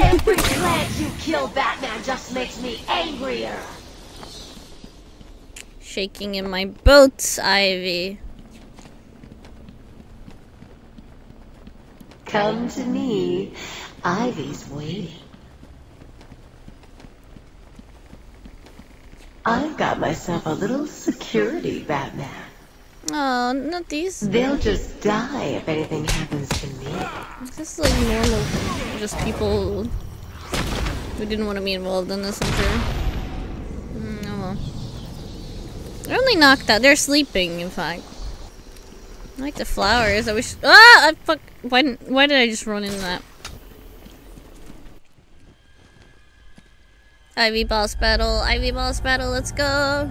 Every plant you kill, Batman, just makes me angrier. Shaking in my boots, Ivy. Come to me. Ivy's waiting. I've got myself a little security, Batman. Oh, not these. They'll just die if anything happens to me. This is like normal, just people who didn't want to be involved in this, I'm sure. Mm, oh well. They're only knocked out. They're sleeping, in fact. I like the flowers. I wish. Ah! I fuck. Why, why did I just run into that? Ivy boss battle. Ivy boss battle. Let's go.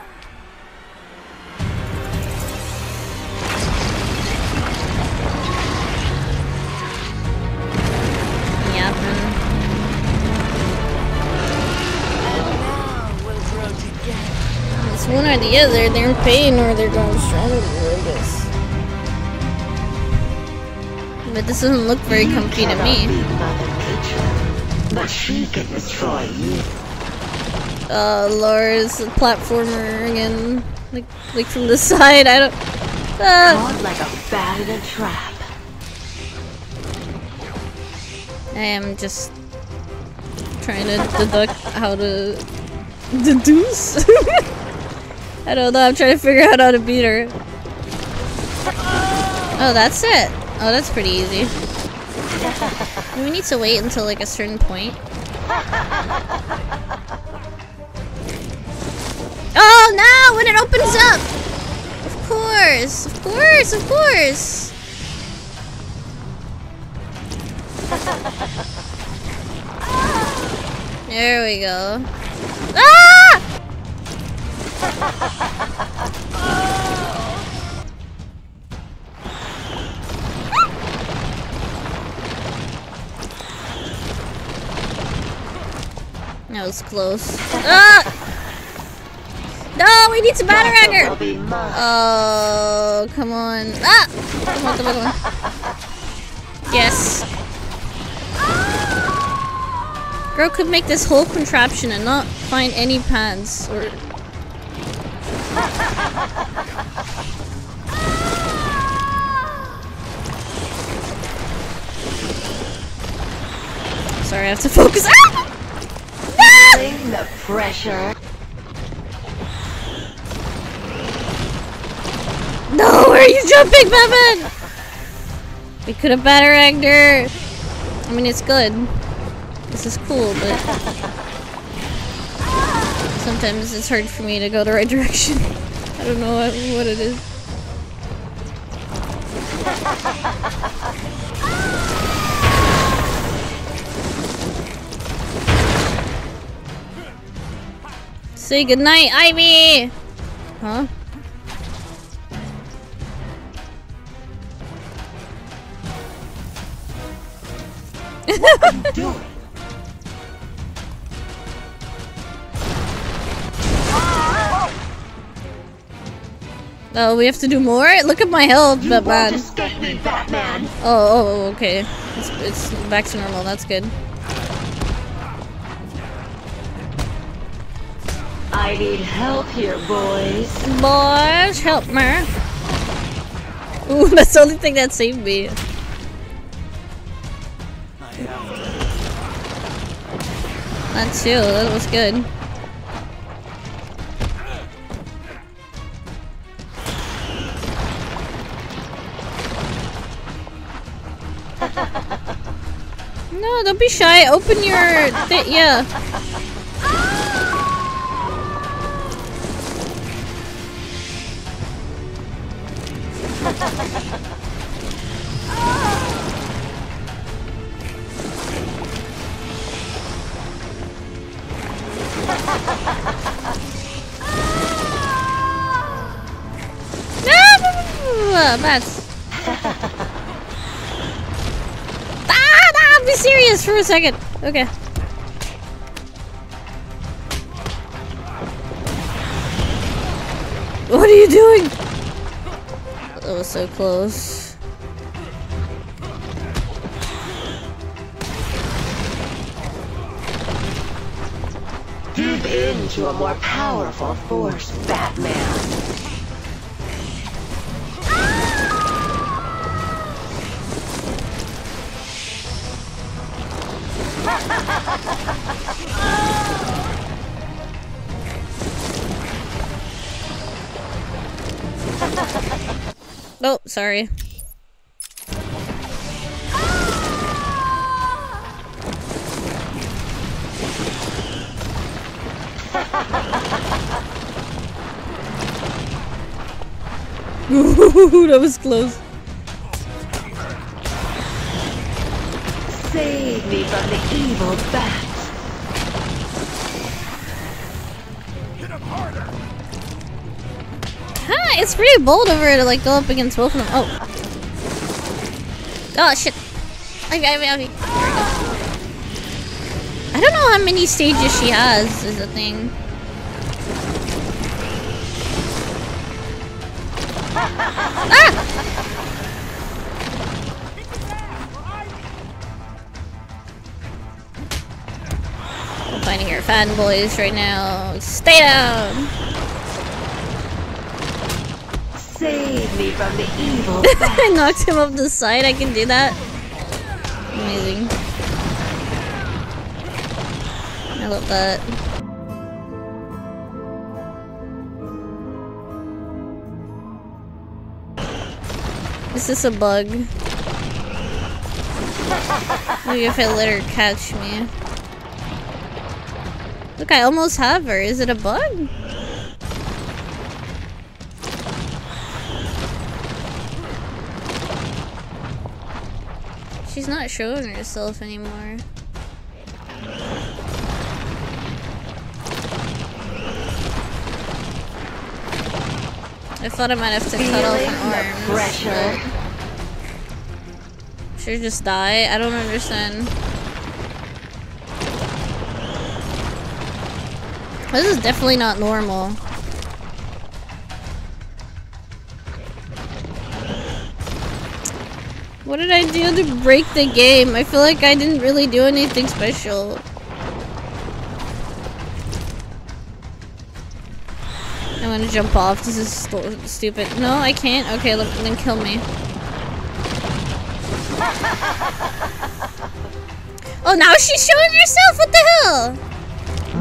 One or the other. They're in pain or they're going stronger, I guess. But this doesn't look very You comfy to me. Nature, but she can destroy you. Uh, Laura's a platformer again. Like, like from the side. I don't. Uh, Caught like a bat in a trap. I am just trying to deduct how to deduce. I don't know. I'm trying to figure out how to beat her. Oh, that's it. Oh, that's pretty easy. We need to wait until like a certain point? Oh no! When it opens up! Of course! Of course! Of course! There we go. Ah! That was close. Ah! No, we need some batter Will. Oh, come on. Ah! Come on, come on, come on. Yes. Girl could make this whole contraption and not find any pads or. Sorry, I have to focus. Ah! Feeling the pressure. No, where are you jumping, Batman? We could have better her. I mean, it's good. This is cool, but sometimes it's hard for me to go the right direction. I don't know what, what it is. Say goodnight, Ivy! Huh? Do it. Oh, we have to do more? Look at my health, You Batman. me, Batman. Oh, oh, okay. It's, it's back to normal. That's good. I need help here, boys. Boys, help me. Ooh, that's the only thing that saved me. That too. That was good. No, don't be shy. Open your yeah. A second. Okay. What are you doing? That was so close. Give in to a more powerful force, Batman. Oh, sorry. Ooh, that was close. Save me from the evil bat. Huh, it's pretty bold of her to like go up against both of them. Oh. Oh shit. Okay, okay, okay. I don't know how many stages she has is the thing. Ah! Finding your fanboys right now. Stay down! Save me from the evil. I knocked him off the side. I can do that. Amazing. I love that. Is this a bug? Maybe if I let her catch me. Look, I almost have her. Is it a bug? She's not showing herself anymore. I thought I might have to cut off Feeling an arm. pressure. Should I just die? I don't understand. This is definitely not normal. What did I do to break the game? I feel like I didn't really do anything special. I want to jump off. This is stu- stupid. No, I can't. Okay, look, then kill me. Oh, now she's showing herself. What the hell?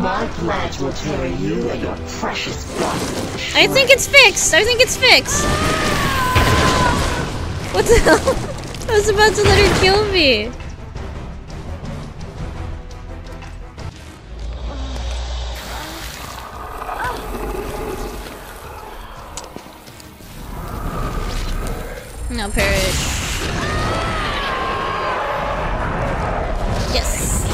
My pledge will carry you and your precious. I think it's fixed. I think it's fixed. What the hell? I was about to let her kill me. No, perish. Yes.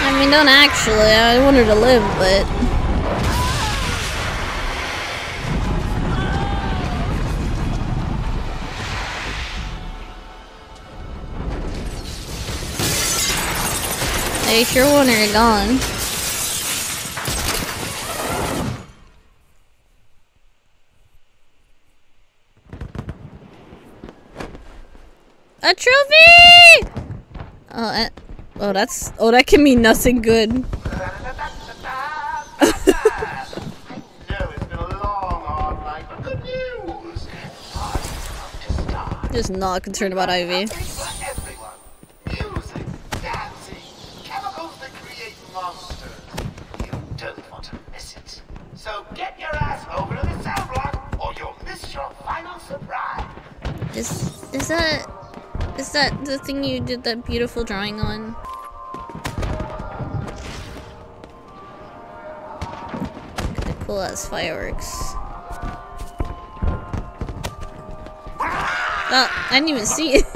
I mean, don't actually. I want her to live, but... I sure want her gone. A trophy! Oh, uh, oh, that's oh, that can mean nothing good. Just not concerned about Ivy. For everyone. Music, dancing, chemicals that create monsters. You don't want to miss it. So get your ass over to the cell block, or you'll miss your final surprise. Is is that is that the thing you did that beautiful drawing on? Cool ass fireworks. Oh, I didn't even see it.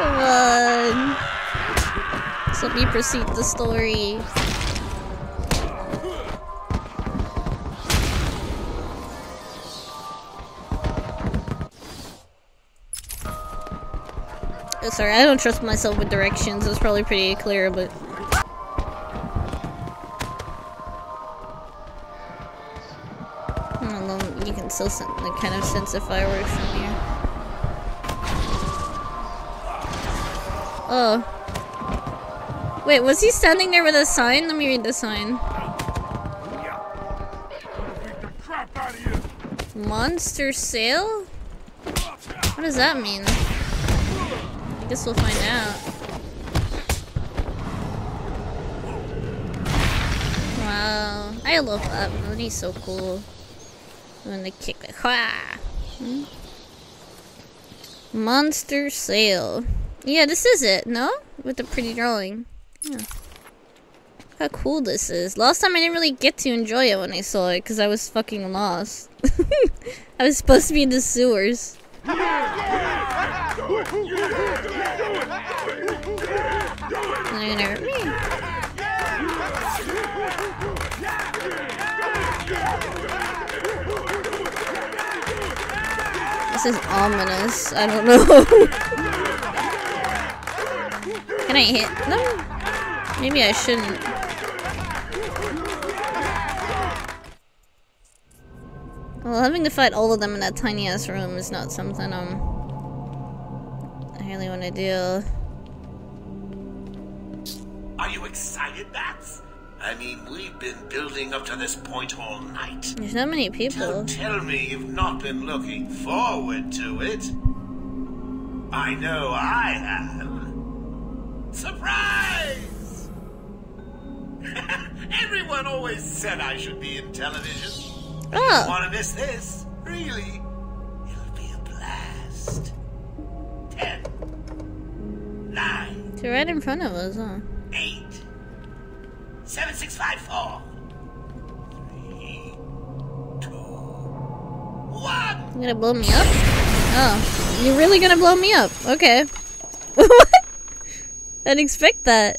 Come on. Let me proceed the story. Oh, sorry, I don't trust myself with directions. It's probably pretty clear, but... You can still kind of sense the fireworks from here. Oh. Wait, was he standing there with a sign? Let me read the sign. Monster sale? What does that mean? I guess we'll find out. Wow, I love that mode. He's so cool. When they kick it. Ha! Hmm? Monster sale. Yeah, this is it, no? With the pretty drawing. Yeah. How cool this is. Last time I didn't really get to enjoy it when I saw it because I was fucking lost. I was supposed to be in the sewers. This is ominous. I don't know. Can I hit? Maybe I shouldn't. Well, having to fight all of them in that tiny ass room is not something um I really want to do. Are you excited, Bats? I mean, we've been building up to this point all night. There's not many people. Don't tell me you've not been looking forward to it. I know I have. Surprise! Everyone always said I should be in television. Oh, Want to miss this? Really? It'll be a blast. Ten. Nine. they're right in front of us, huh? Eight. Seven, six, five, four. Three. Two. One. You gonna blow me up? Oh, you're really gonna blow me up? Okay. what? I didn't expect that.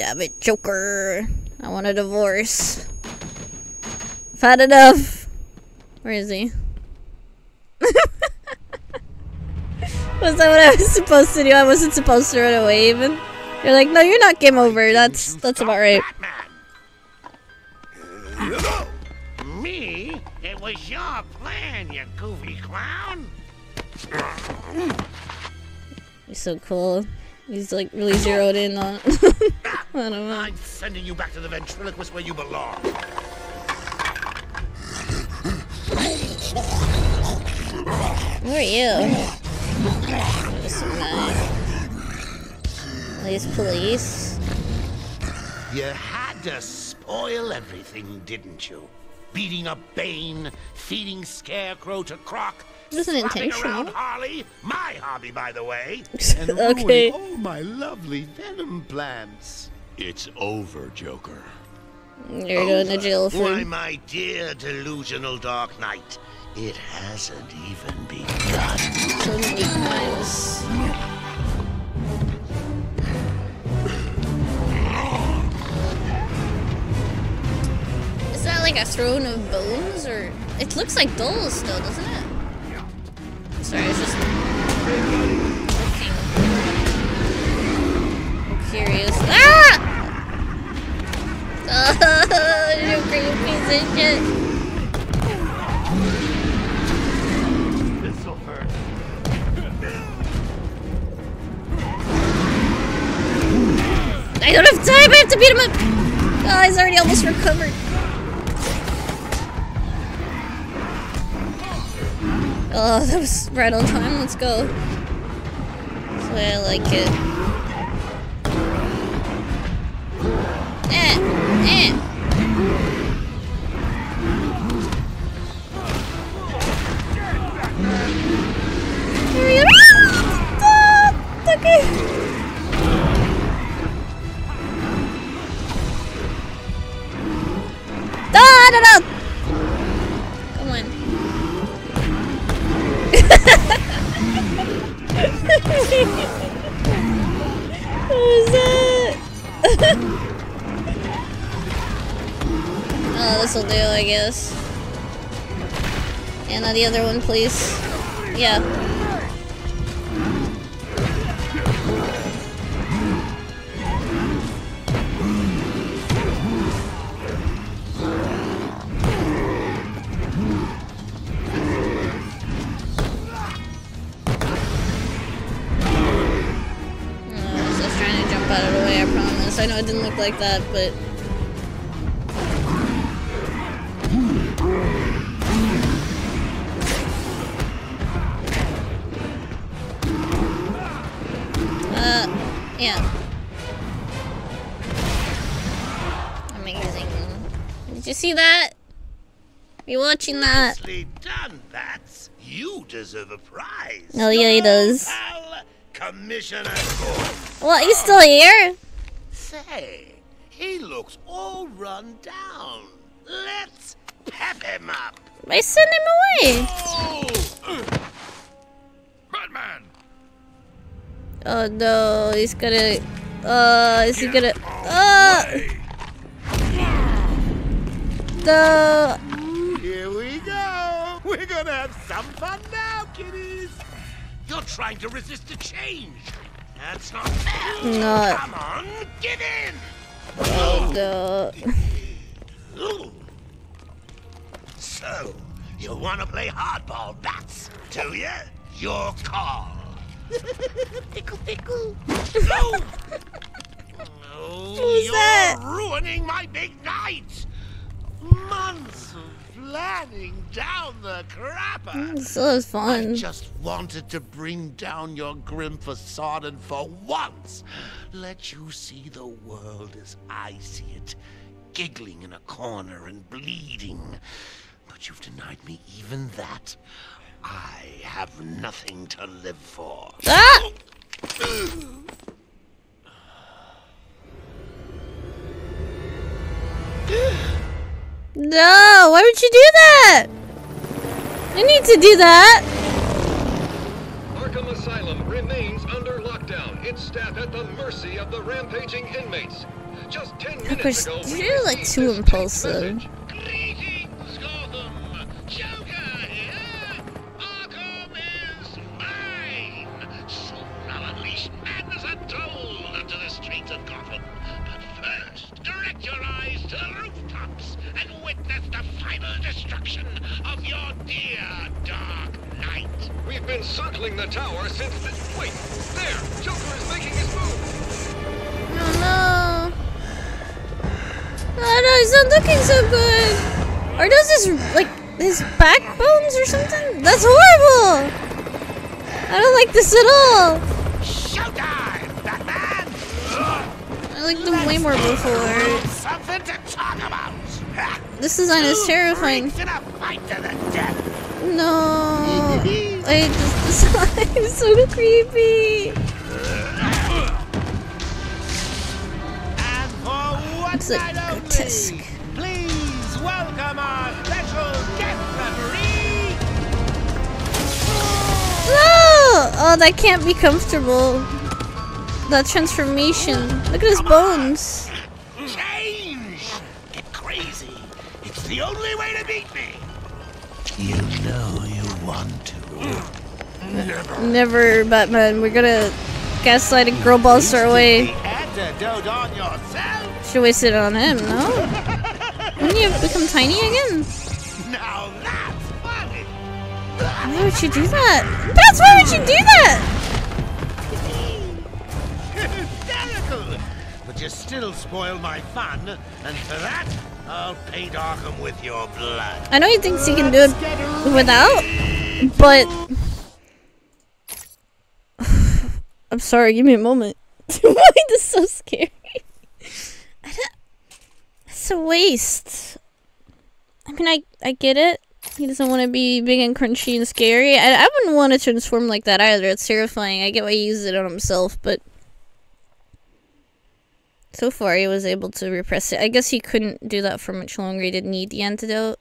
Damn it, Joker. I want a divorce. I've had enough. Where is he? Was that what I was supposed to do? I wasn't supposed to run away even. You're like, no, you're not game over. That's that's about right. Me? It was your plan, you goofy clown. He's so cool. He's like really zeroed in on. I don't know. I'm sending you back to the ventriloquist where you belong. Who are you? Mad. These police. You had to spoil everything, didn't you? Beating up Bane, feeding Scarecrow to Croc, wasn't slapping intentional. around Harley, my hobby, by the way, and Okay. ruining all my lovely venom plants. It's over, Joker. You're going to jail for. Why, my dear delusional Dark Knight, it hasn't even begun. so many crimes. Is that like a throne of bones, or it looks like dolls still, doesn't it? Sorry, it's just looking. I'm curious. Ah! Oh, you great piece of shit. I don't have time. I have to beat him up. Oh, he's already almost recovered. Oh, that was right on time. Let's go. That's the way I like it. Eh, eh. I guess. And uh, the other one, please. Yeah. I know it didn't look like that, but... yeah. Amazing. Did you see that? You watching that? Nicely done, Bats. You deserve a prize. Oh, yeah, he does. Pal, Commissioner. What, he's still here? Say, he looks all run down. Let's pep him up. I send him away. Oh. Batman! Oh no, he's gonna. Uh, is he gonna. Uh! No! Here we go. We're gonna have some fun now, kiddies. You're trying to resist the change. That's not fair. Not. Come on, get in. Oh no. So, you want to play hardball, bats, do you? Your call. Tickle, tickle. No! No, Who's you're that? ruining my big night. Months of planning down the crapper. Mm, so was I fun. just wanted to bring down your grim facade and for once let you see the world as I see it, giggling in a corner and bleeding. But you've denied me even that. I have nothing to live for. Ah! No! Why would you do that? I need to do that. Arkham Asylum remains under lockdown. Its staff at the mercy of the rampaging inmates. Just 10 minutes course, ago, we you're, like, too impulsive. message. First, your eyes to the rooftops and witness the final destruction of your dear Dark Knight. We've been circling the tower since the... Wait, there! Joker is making his move! Oh no. Oh no, he's not looking so good. Are those his, like, his backbones or something? That's horrible. I don't like this at all. Showtime, Batman! I liked them way more before. This design is terrifying. freaks in a fight to the death! No. I just design is so creepy. And for one It's like grotesque. please welcome our special guest referee, No! Oh, that can't be comfortable. That transformation. Look at his bones. You know you want to. Never, Never, Batman. We're gonna gaslight a girl boss our way. The antidote on yourself. Should waste it on him, no? Wouldn't you become tiny again? Now that's funny. Why would you do that? That's why would you do that? Hysterical. But you still spoil my fun, and for that, I'll paint Arkham with your blood. I know he thinks he can do it without, but I'm sorry. Give me a moment. Why this so scary? It's a waste. I mean, I I get it. He doesn't want to be big and crunchy and scary. I, I wouldn't want to transform like that either. It's terrifying. I get why he uses it on himself, but so far he was able to repress it. I guess he couldn't do that for much longer. He didn't need the antidote.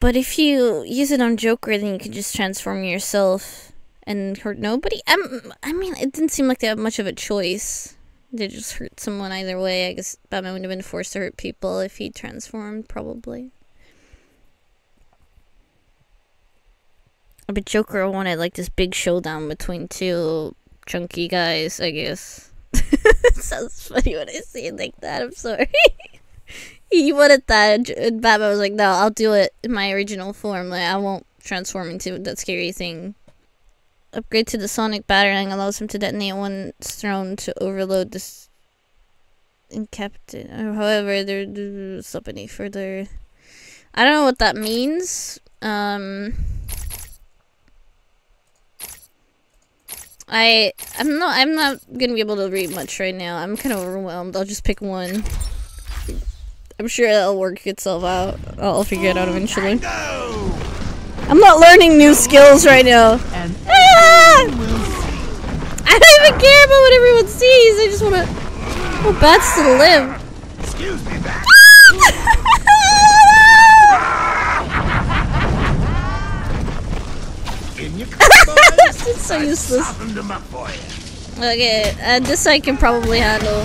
But if you use it on Joker, then you can just transform yourself and hurt nobody. Um, I mean, it didn't seem like they had much of a choice. They just hurt someone either way. I guess Batman would have been forced to hurt people if he transformed, probably. But Joker wanted like this big showdown between two chunky guys, I guess. sounds funny when I say it like that, I'm sorry. he wanted that, and Batman was like, no, I'll do it in my original form. Like, I won't transform into that scary thing. Upgrade to the sonic Batarang allows him to detonate one thrown to overload this incapacitate. However, there- there's up any further. I don't know what that means. Um, I I'm not I'm not gonna be able to read much right now. I'm kind of overwhelmed. I'll just pick one. I'm sure that'll work itself out. I'll figure it out eventually. I'm not learning new skills right now. Ah! I don't even care about what everyone sees. I just wanna want bats to live. It's so useless. Softened them up for you. Okay, uh, this I can probably handle.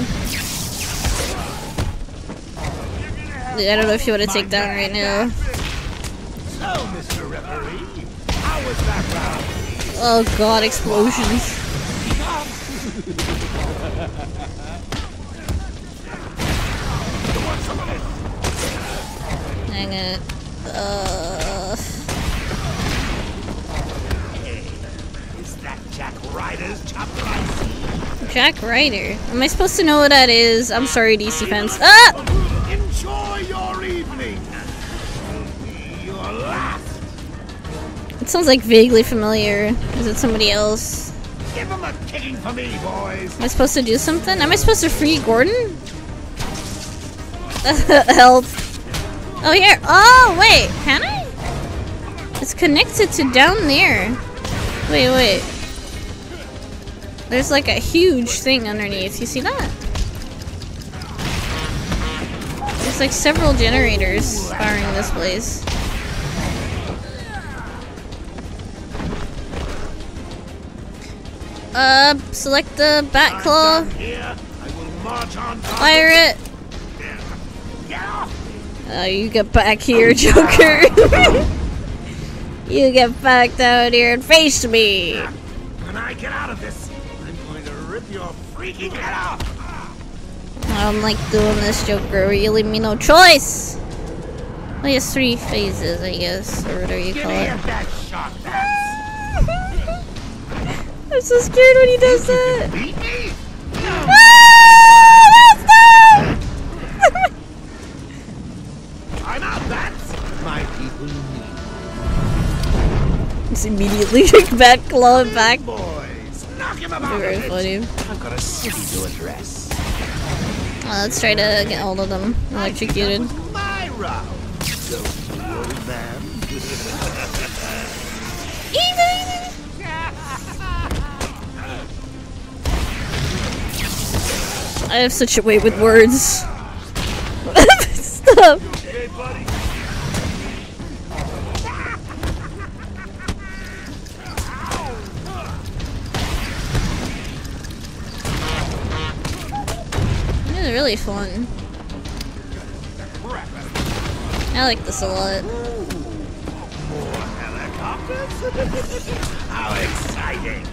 I don't know if you want to take down right now. So, Mr. Referee, how was that round? Oh god, explosions. Hang it. Uh, Jack Ryder. Am I supposed to know what that is? I'm sorry, DC fans. Ah! Enjoy your evening. Your last. It sounds like vaguely familiar. Is it somebody else? Give him a kicking for me, boys. Am I supposed to do something? Am I supposed to free Gordon? Help. Oh, here. Oh, wait. Can I? It's connected to down there. Wait, wait. There's like a huge thing underneath. You see that? There's like several generators powering this place. Uh, select the bat claw. Here, I will march on top. Fire it. Uh, you get back here, Joker. you get back down here and face me. When I get out of this, I'm going to rip your freaking head off. I don't like doing this, Joker. You leave me no choice. Well, he has three phases, I guess, or whatever you Give call me it. that shot, Bats. I'm so scared when he does that. Beat me? Ah, I'm out, Bats. My people need Just immediately bat claw it back. Very funny. I've got a city to address. Uh, let's try to get all of them electrocuted. My round. Don't you. I have such a way with words. Stop. Really fun. I like this a lot. More helicopters? How exciting!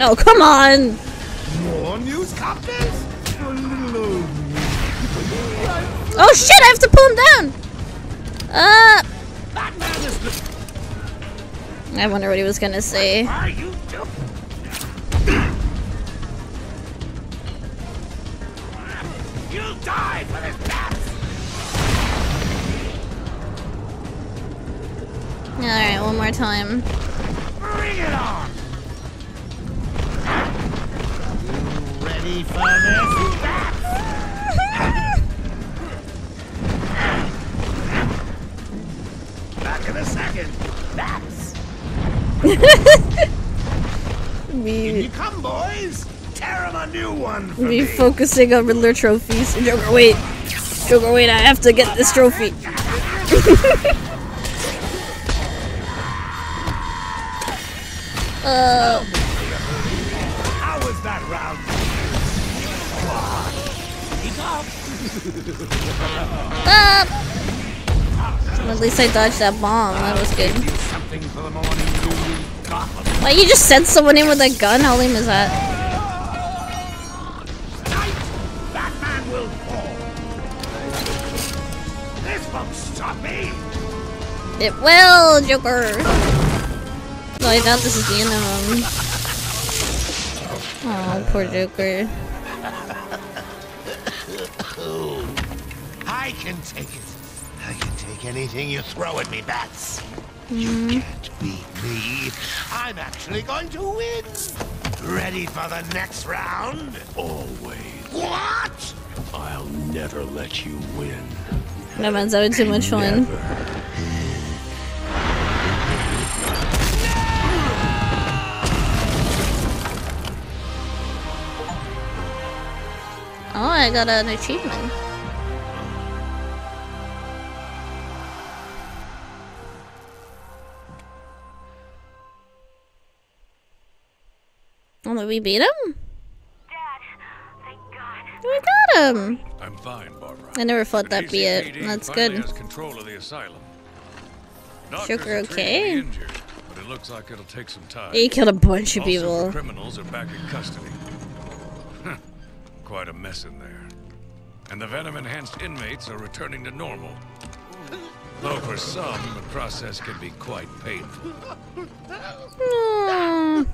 Oh, come on! More little old Oh shit, I have to pull him down! Uh, Batman is the... I wonder what he was gonna say. Alright, one more time. Bring it on! You ready for this. Back in a second. Bats! In Me, you come, boys! Tear 'em a new one me me! focusing on Riddler trophies. Joker, wait. Joker, wait, I have to get this trophy. uh, How was that round? At least I dodged that bomb. That was good. Why you just sent someone in with a gun? How lame is that? It will, Joker. Oh, I doubt this is the end of him. Oh, poor Joker. I can take it. I can take anything you throw at me, Bats. You mm-hmm. can't beat me. I'm actually going to win. Ready for the next round? Always. What? I'll never let you win. That man's having too much fun. Never. Oh, I got an achievement. Oh, did we beat him? We got him! I'm fine, Barbara. I never thought that'd be it. That's good. Has control of the asylum. Doctors Joker okay? injured, but it looks like it'll take some time. He killed a bunch of Also, people. criminals are back in custody. Quite a mess in there. And the venom-enhanced inmates are returning to normal. Though for some, the process can be quite painful. Aw.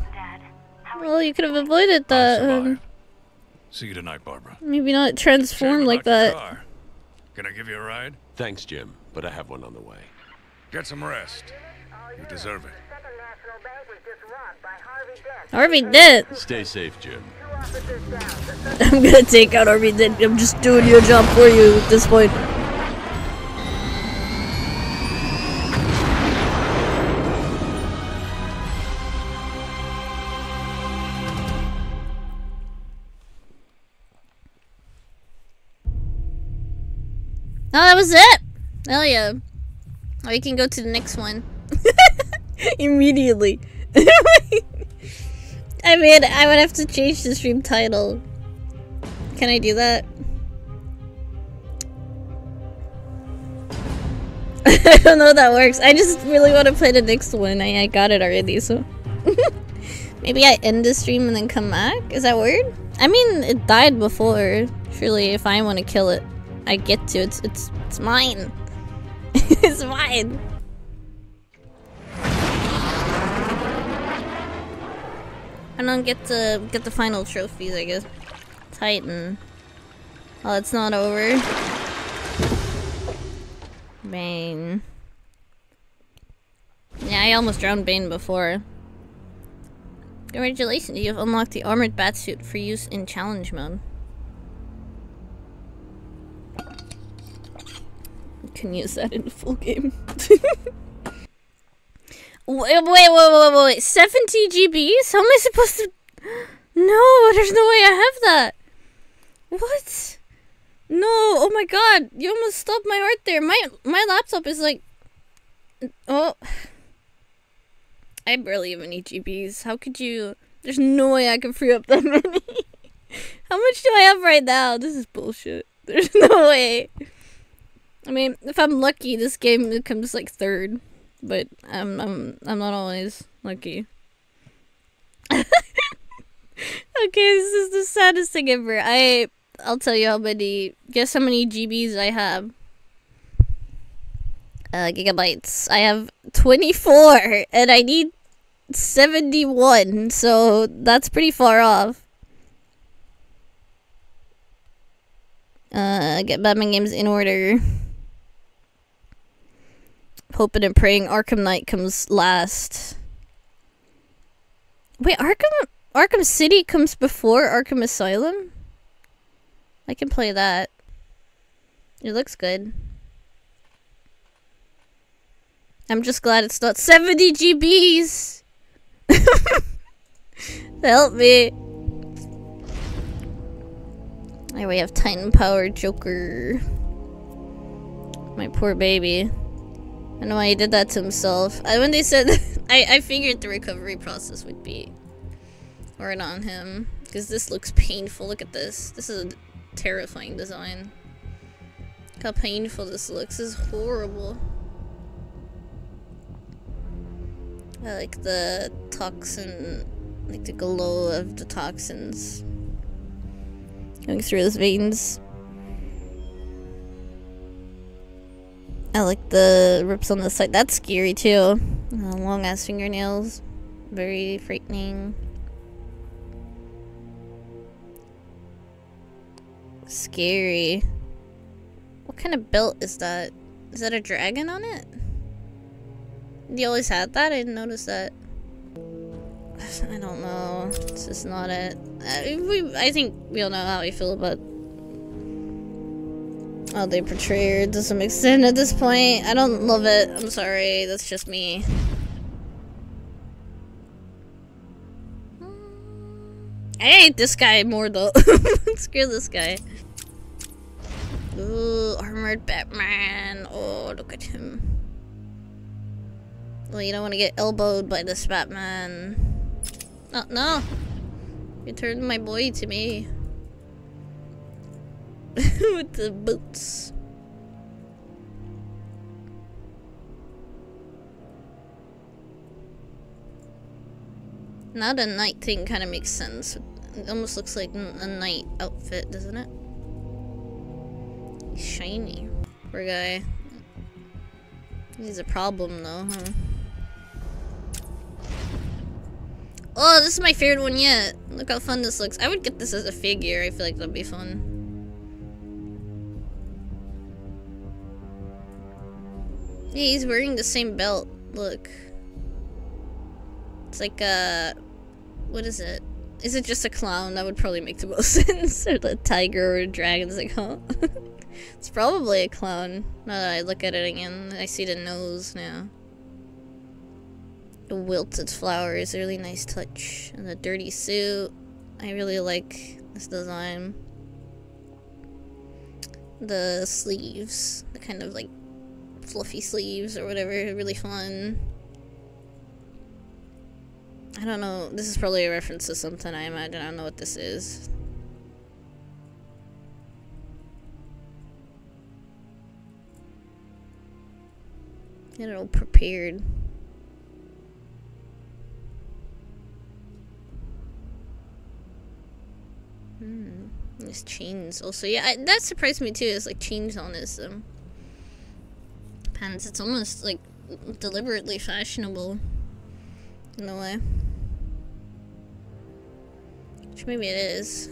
Well, you could have avoided that. Um, See you tonight, Barbara. maybe not Shame transform like that. car. Can I give you a ride? Thanks, Jim, but I have one on the way. Get some rest. You deserve it. Harvey did. Stay safe, Jim. I'm gonna take out Harvey did. I'm just doing your job for you at this point. Oh, that was it. Hell yeah. Oh, we can go to the next one. Immediately. I mean, I would have to change the stream title. Can I do that? I don't know how that works. I just really want to play the next one. I, I got it already, so. Maybe I end the stream and then come back? Is that weird? I mean, it died before. Surely, if I want to kill it, I get to. It's it's it's mine. it's mine. I don't get to get the final trophies, I guess. Titan. Oh, it's not over. Bane. Yeah, I almost drowned Bane before. Congratulations, you have unlocked the armored batsuit for use in challenge mode. You can use that in the full game. Wait, wait, wait, wait, wait, wait. 70 GBs? How am I supposed to... No, there's no way I have that. What? No, oh my god. You almost stopped my heart there. My my laptop is like... Oh. I barely have any GBs. How could you... There's no way I can free up that many. How much do I have right now? This is bullshit. There's no way. I mean, if I'm lucky, this game comes like third but I'm I'm I'm not always lucky. okay, this is the saddest thing ever. I I'll tell you how many. Guess how many GBs I have. Uh, gigabytes. I have 24, and I need 71, so that's pretty far off. Uh, get Batman games in order hoping and praying Arkham Knight comes last. Wait, Arkham Arkham City comes before Arkham Asylum? I can play that. It looks good. I'm just glad it's not 70 GBs. Help me. There we have Titan Power Joker. My poor baby. I know why he did that to himself. I, when they said, I, I figured the recovery process would be hard on him. Because this looks painful. Look at this. This is a terrifying design. Look how painful this looks. This is horrible. I like the toxin, like the glow of the toxins going through his veins. I like the rips on the side. That's scary too. Uh, long ass fingernails. Very frightening. Scary. What kind of belt is that? Is that a dragon on it? You always had that? I didn't notice that. I don't know. It's just not it. Uh, we, I think we all know how we feel about how they portray her to some extent at this point. I don't love it. I'm sorry. That's just me. I hate this guy more though. Screw this guy. Ooh, armored Batman. Oh, look at him. Well, you don't want to get elbowed by this Batman. No. You turned my boy to me. With the boots. Now the knight thing kind of makes sense. It almost looks like a knight outfit, doesn't it? He's Shiny. Poor guy. He's a problem though, huh? Oh, this is my favorite one yet. Look how fun this looks. I would get this as a figure. I feel like that'd be fun. He's wearing the same belt. Look. It's like a... What is it? Is it just a clown? That would probably make the most sense. or the tiger or dragon's like, huh? it's probably a clown. Now that I look at it again, I see the nose now. The wilted flowers, really nice touch. And the dirty suit. I really like this design. The sleeves, the kind of like fluffy sleeves or whatever, really fun. I don't know, this is probably a reference to something I imagine, I don't know what this is. Get it all prepared. Hmm. His chains also. Yeah, I, that surprised me too. It's like chains on his um, pants. It's almost like deliberately fashionable in a way. Which maybe it is.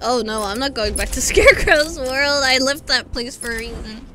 Oh no, I'm not going back to Scarecrow's world. I left that place for a reason.